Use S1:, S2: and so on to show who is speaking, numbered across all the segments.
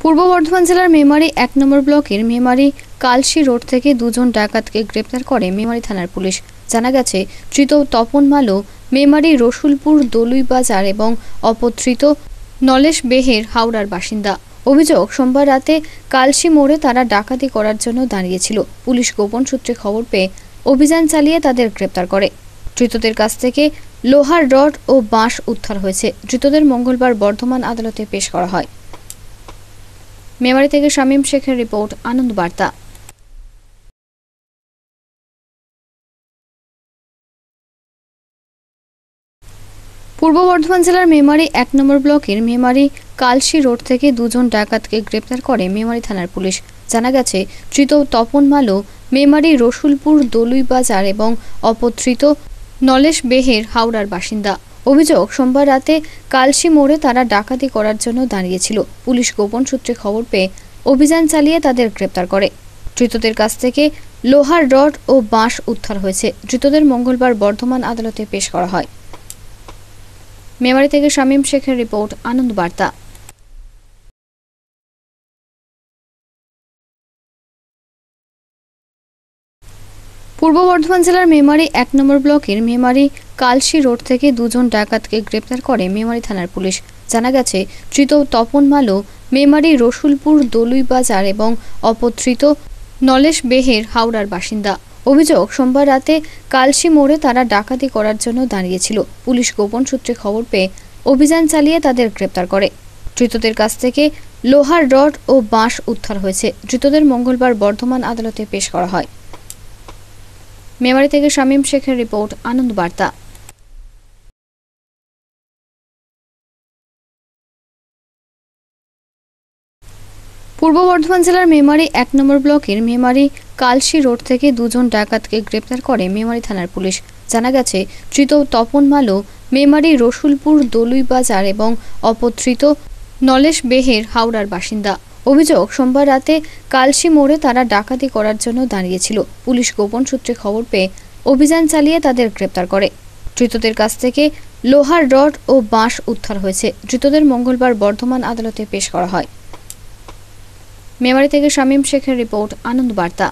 S1: পূর্ব বর্ধমান জেলার মেমারি এক নম্বর ব্লকের মেমারি কালশি রোড থেকে দুজন ডাকাতকে গ্রেপ্তার করে মেমারি থানার পুলিশ। জানা গেছে, ধৃত তপন মালো মেমারি রসুলপুর দলুই বাজার এবং অপধৃত নলেশ বেহের হাওড়ার বাসিন্দা। অভিযোগ, সোমবার রাতে কালশি মোড়ে তারা ডাকাতি করার জন্য দাঁড়িয়েছিল। পুলিশ গোপন সূত্রে খবর পেয়ে অভিযান চালিয়ে তাদের গ্রেপ্তার করে। ধৃতদের কাছ থেকে লোহার রড ও বাঁশ উদ্ধার হয়েছে। ধৃতদের মঙ্গলবার বর্ধমান আদালতে পেশ করা হয়। মেমারি থেকে শামীম শেখের রিপোর্ট, আনন্দ বার্তা। পূর্ব বর্ধমান জেলার মেমারি এক নম্বর ব্লকের মেমারি কালশি রোড থেকে দুজন ডাকাতকে গ্রেপ্তার করে মেমারি থানার পুলিশ। জানা গেছে, ধৃত তপন মালো মেমারি রসুলপুর দলুই বাজার এবং অপধৃত নলেশ বেহের হাওড়ার বাসিন্দা। অভিযোগ, সোমবার রাতে কালশি মোড়ে তারা ডাকাতি করার জন্য দাঁড়িয়েছিল। পুলিশ গোপন সূত্রে খবর পেয়ে অভিযান চালিয়ে তাদের গ্রেপ্তার করে। ধৃতদের কাছ থেকে লোহার রড ও বাঁশ উদ্ধার হয়েছে। ধৃতদের মঙ্গলবার বর্ধমান আদালতে পেশ করা হয়। মেমারি থেকে শামীম শেখের রিপোর্ট, আনন্দ বার্তা। পূর্ব বর্ধমান জেলার মেমারি এক নম্বর ব্লকের মেমারি কালশি রোড থেকে দুজন ডাকাতকে গ্রেপ্তার করে মেমারি থানার পুলিশ। জানা গেছে, ধৃত তপন মালো মেমারি রসুলপুর দলুই বাজার এবং অপধৃত নলেশ বেহের হাওড়ার বাসিন্দা। অভিযোগ, সোমবার রাতে কালশি মোড়ে তারা ডাকাতি করার জন্য দাঁড়িয়েছিল। পুলিশ গোপন সূত্রে খবর পেয়ে অভিযান চালিয়ে তাদের গ্রেপ্তার করে। ধৃতদের কাছ থেকে লোহার রড ও বাঁশ উদ্ধার হয়েছে। ধৃতদের মঙ্গলবার বর্ধমান আদালতে পেশ করা হয়। মেমারি থেকে শামীম শেখের রিপোর্ট, আনন্দ বার্তা। পূর্ব বর্ধমান জেলার মেমারি এক নম্বর ব্লকের মেমারি কালশি রোড থেকে দুজন ডাকাতকে গ্রেপ্তার করে মেমারি থানার পুলিশ। জানা গেছে, ধৃত তপন মালো মেমারি রসুলপুর দলুই বাজার এবং অপধৃত নলেশ বেহের হাওড়ার বাসিন্দা। অভিযোগ, সোমবার রাতে কালশি মোড়ে তারা ডাকাতি করার জন্য দাঁড়িয়েছিল। পুলিশ গোপন সূত্রে খবর পেয়ে অভিযান চালিয়ে তাদের গ্রেপ্তার করে। ধৃতদের কাছ থেকে লোহার রড ও বাঁশ উদ্ধার হয়েছে। ধৃতদের মঙ্গলবার বর্ধমান আদালতে পেশ করা হয়। মেমারি থেকে শামীম শেখের রিপোর্ট, আনন্দ বার্তা।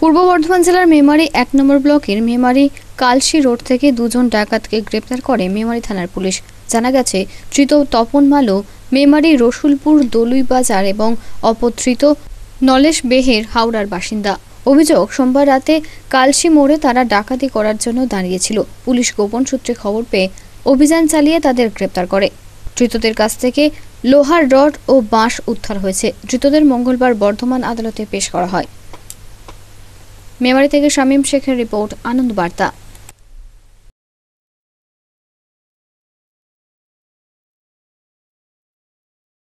S1: পূর্ব বর্ধমান জেলার মেমারি এক নম্বর ব্লকের মেমারি কালশি রোড থেকে দুজন ডাকাতকে গ্রেপ্তার করে মেমারি থানার পুলিশ। জানা গেছে, ধৃত তপন মালো মেমারি রসুলপুর দলুই বাজার এবং অপধৃত নলেশ বেহের হাওড়ার বাসিন্দা। অভিযোগ, সোমবার রাতে কালশি মোড়ে তারা ডাকাতি করার জন্য দাঁড়িয়েছিল। পুলিশ গোপন সূত্রে খবর পেয়ে অভিযান চালিয়ে তাদের গ্রেপ্তার করে। ধৃতদের কাছ থেকে লোহার রড ও বাঁশ উদ্ধার হয়েছে। ধৃতদের মঙ্গলবার বর্ধমান আদালতে পেশ করা হয়। মেমারি থেকে শামীম শেখের রিপোর্ট আনন্দ বার্তা